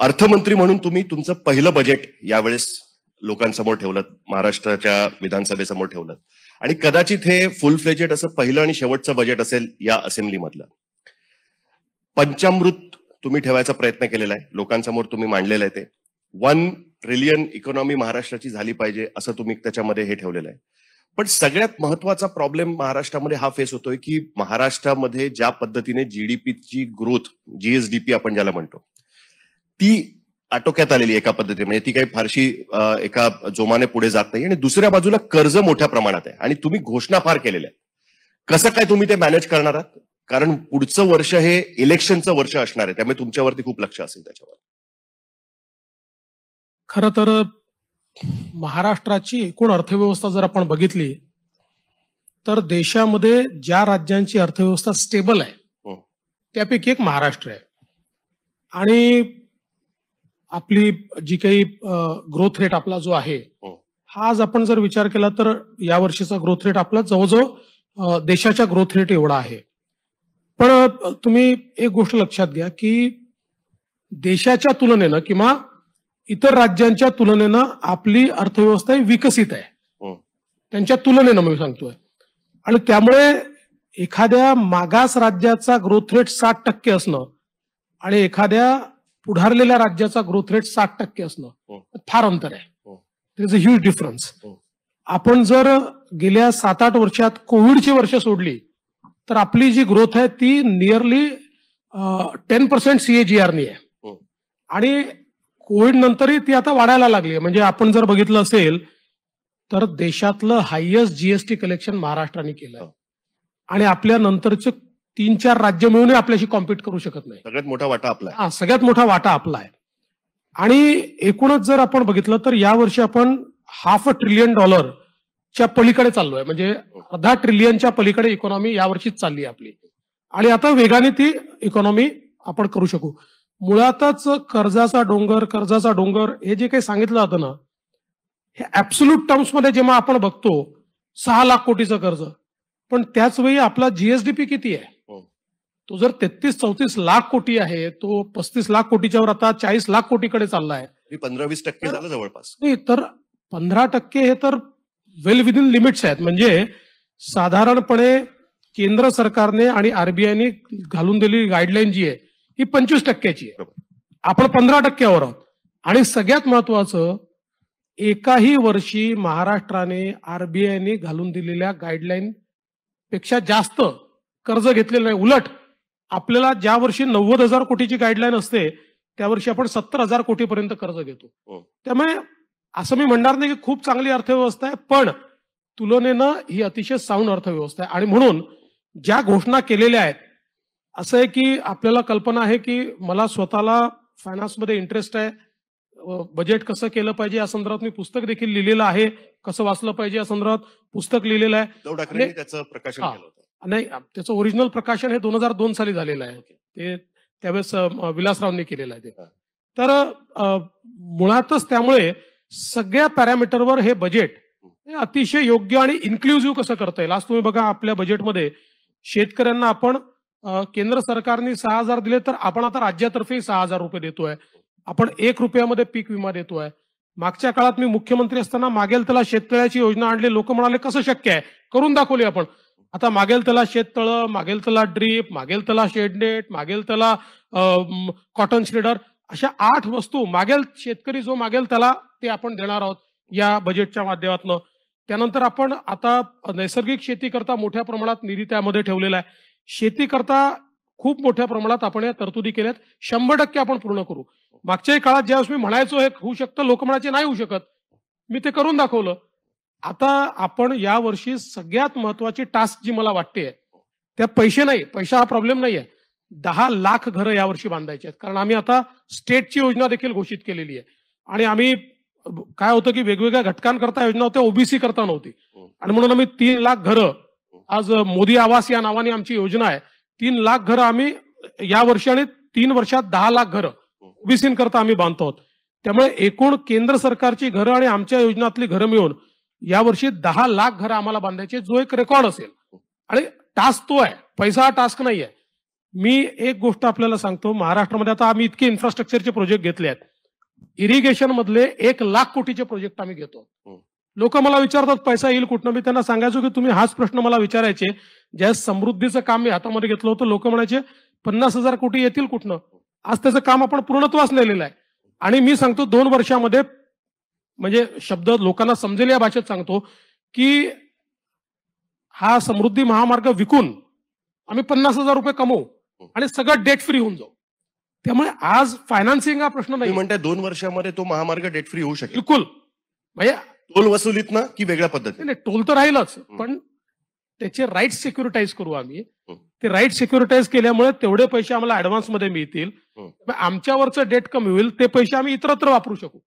अर्थमंत्री म्हणून तुम्ही तुमचं पहिलं बजेट यावेळेस लोकांसमोर ठेवलं महाराष्ट्राच्या विधानसभेसमोर ठेवलं. आणि कदाचित हे फुल फ्लेजेड असं पहिलं आणि शेवटचं बजेट असेल या असेंब्लीमधलं पंचामृत तुम्ही ठेवायचा प्रयत्न केलेला आहे. लोकांसमोर तुम्ही मांडलेलं आहे ते. वन ट्रिलियन इकॉनॉमी महाराष्ट्राची झाली पाहिजे असं तुम्ही त्याच्यामध्ये हे ठेवलेलं आहे. पण सगळ्यात महत्त्वाचा प्रॉब्लेम महाराष्ट्रामध्ये हा फेस होतोय की महाराष्ट्रामध्ये ज्या पद्धतीने जीडीपीची ग्रोथ जीएसडीपी आपण ज्याला म्हणतो ती आटोक्यात आलेली एका पद्धतीने. म्हणजे ती काही फारशी एका जोमाने पुढे जात नाही. आणि दुसऱ्या बाजूला कर्ज मोठ्या प्रमाणात आहे. आणि तुम्ही घोषणा फार केलेल्या कसं काय तुम्ही ते मॅनेज करणार आहात? कारण पुढचं वर्ष हे इलेक्शनचं वर्ष असणार आहे. त्यामुळे तुमच्यावरती खूप लक्ष असेल त्याच्यावर. खरं तर महाराष्ट्राची एकूण अर्थव्यवस्था जर आपण बघितली तर देशामध्ये ज्या राज्यांची अर्थव्यवस्था स्टेबल आहे हं. त्यापैकी एक महाराष्ट्र आहे. आणि आपली जी काही ग्रोथ रेट आपला जो आहे हं. हा आज आपण जर विचार केला तर या वर्षीचा ग्रोथ रेट आपला जवळजवळ देशाच्या ग्रोथ रेट एवढा आहे पण तुम्ही एक गोष्ट लक्षात घ्या की देशाच्या तुलनेनं किंवा इतर राज्यांच्या तुलनेनं आपली अर्थव्यवस्था ही विकसित आहे हं. त्यांच्या तुलनेनं मी सांगतोय आणि त्यामुळे एखाद्या मागास राज्याचा ग्रोथ रेट साठ टक्के असणं आणि एखाद्या पुढारलेल्या राज्याचा ग्रोथ रेट साठ टक्के असणं हं. फार अंतर आहे. Is a huge difference. आपण जर गेल्या सात आठ वर्षात कोविडची वर्ष सोडली तर आपली जी ग्रोथ आहे ती नियरली टेन पर्सेंट सीएजीआरनी आहे हं. आणि कोविड नंतरही ती आता वाढायला लागली म्हणजे आपण जर बघितलं असेल तर देशातलं हायएस्ट जीएसटी कलेक्शन महाराष्ट्राने केलं हो. आणि आपल्या नंतरचे तीन चार राज्य मिळूनही आपल्याशी कॉम्पिट करू शकत नाही. सगळ्यात मोठा वाटा आपला आहे. हा सगळ्यात मोठा वाटा आपला आहे. आणि एकूणच जर आपण बघितलं तर यावर्षी आपण हाफ अ ट्रिलियन डॉलरच्या पलीकडे चाललोय. म्हणजे अर्धा ट्रिलियनच्या पलीकडे इकॉनॉमी यावर्षीच चालली आहे आपली. आणि आता वेगाने ती इकॉनॉमी आपण करू शकू. मुळातच कर्जाचा डोंगर कर्जाचा डोंगर हे जे काही सांगितलं जातं ना हे ऍब्सोल्यूट टर्म्समध्ये जेव्हा आपण बघतो सहा लाख कोटीचं कर्ज. पण त्याच वेळी आपला जीएसडीपी किती आहे. तो जर तेहतीस चौतीस लाख कोटी आहे तो पस्तीस लाख कोटीच्या वर आता चाळीस लाख कोटीकडे चाललाय. हे पंधरा वीस टक्के झालं जवळपास. नाही तर पंधरा टक्के हे तर वेल विदिन लिमिट्स आहेत. म्हणजे साधारणपणे केंद्र सरकारने आणि आरबीआयने घालून दिलेली गाईडलाईन जी आहे ही पंचवीस टक्क्याची आहे. आपण पंधरा टक्क्यावर आहोत. आणि सगळ्यात महत्वाचं एकाही वर्षी महाराष्ट्राने आरबीआयने घालून दिलेल्या गाईडलाईन पेक्षा जास्त कर्ज घेतलेलं नाही. उलट आपल्याला ज्या वर्षी नव्वद हजार कोटीची गाईडलाईन असते त्या वर्षी आपण सत्तर हजार कोटीपर्यंत कर्ज घेतो. हो. त्यामुळे असं मी म्हणणार नाही की खूप चांगली अर्थव्यवस्था आहे पण तुलनेनं ही अतिशय साऊंड अर्थव्यवस्था आहे. आणि म्हणून ज्या घोषणा केलेल्या आहेत असं आहे की आपल्याला कल्पना आहे की मला स्वतःला फायनान्समध्ये इंटरेस्ट आहे बजेट कसं केलं पाहिजे या संदर्भात मी पुस्तक देखील लिहिलेलं आहे कसं वाचलं पाहिजे या संदर्भात पुस्तक लिहिलेलं आहे. त्याचं प्रकाशन नाही त्याचं ओरिजिनल प्रकाशन हे दोन हजार दोन साली झालेलं आहे. ते त्यावेळेस विलासरावांनी केलेलं आहे ते. तर मुळातच त्यामुळे सगळ्या पॅरामीटरवर हे बजेट हे. अतिशय योग्य आणि इन्क्लुझिव्ह कसं करता येईल? आज तुम्ही बघा आपल्या बजेटमध्ये शेतकऱ्यांना आपण केंद्र सरकारने सहा हजार दिले तर आपण आता राज्यातर्फे सहा हजार रुपये देतोय. आपण एक रुपयामध्ये पीक विमा देतोय. मागच्या काळात मी मुख्यमंत्री असताना मागेल त्याला शेततळ्याची योजना आणली. लोक म्हणाले कसं शक्य आहे? करून दाखवली आपण. आता मागेल त्याला शेततळं मागेल त्याला ड्रीप मागेल त्याला शेडनेट मागेल त्याला कॉटन श्रेडर अशा आठ वस्तू मागेल शेतकरी जो मागेल त्याला ते आपण देणार आहोत या बजेटच्या माध्यमातून. त्यानंतर आपण आता नैसर्गिक शेती करता मोठ्या प्रमाणात निधी त्यामध्ये ठेवलेला आहे. शेती करता खूप मोठ्या प्रमाणात आपण या तरतुदी केल्यात. शंभर टक्के आपण पूर्ण करू. मागच्याही काळात ज्यावेळेस मी म्हणायचो हे होऊ शकतं लोक म्हणायचे नाही होऊ शकत. मी ते करून दाखवलं. आता आपण या वर्षी सगळ्यात महत्वाची टास्क जी मला वाटते त्या पैसे नाही पैसा हा प्रॉब्लेम नाहीये. दहा लाख घरं यावर्षी बांधायची आहेत. कारण आम्ही आता स्टेटची योजना देखील घोषित केलेली आहे. आणि आम्ही काय होतं की वेगवेगळ्या घटकांकरता योजना होत्या ओबीसी करता नव्हती. आणि म्हणून आम्ही तीन लाख घरं आज मोदी आवास या नावाने आमची योजना आहे. तीन लाख घरं आम्ही या वर्षी आणि तीन वर्षात दहा लाख घरं ओबीसीकरता आम्ही बांधतो आहोत. त्यामुळे एकूण केंद्र सरकारची घरं आणि आमच्या योजनातली घरं मिळून यावर्षी दहा लाख घरं आम्हाला बांधायचे जो एक रेकॉर्ड असेल. आणि टास्क तो आहे. पैसा हा टास्क नाही आहे मी एक गोष्ट आपल्याला सांगतो महाराष्ट्रामध्ये आता आम्ही इतके इन्फ्रास्ट्रक्चरचे प्रोजेक्ट घेतले आहेत. इरिगेशन मधले एक लाख कोटीचे प्रोजेक्ट आम्ही घेतो. लोक मला विचारतात पैसा येईल कुठनं? मी त्यांना सांगायचो की तुम्ही हाच प्रश्न मला विचारायचे. ज्या समृद्धीचं काम मी हातामध्ये घेतलं होतं लोक म्हणायचे पन्नास हजार कोटी येतील कुठनं? आज त्याचं काम आपण पूर्णत्वास नेलेलं आहे. आणि मी सांगतो दोन वर्षामध्ये म्हणजे शब्द लोकांना समजेल या भाषेत सांगतो की हा समृद्धी महामार्ग विकून आम्ही पन्नास हजार रुपये कमवू आणि सगळं डेट फ्री होऊन जाऊ. त्यामुळे आज फायनान्सिंग हा प्रश्न नाही. म्हणताय दोन वर्षामध्ये तो महामार्ग डेट फ्री होऊ शकेल. बिलकुल. म्हणजे टोल वसुलीत ना की वेगळ्या पद्धतीने? नाही टोल तर राहीलच पण त्याचे राईट सिक्युरिटाईज करू आम्ही. ते राईट सिक्युरिटाईज केल्यामुळे तेवढे पैसे आम्हाला ऍडव्हान्समध्ये मिळतील. आमच्यावरचं डेट कमी होईल ते पैसे आम्ही इतरत्र वापरू शकू.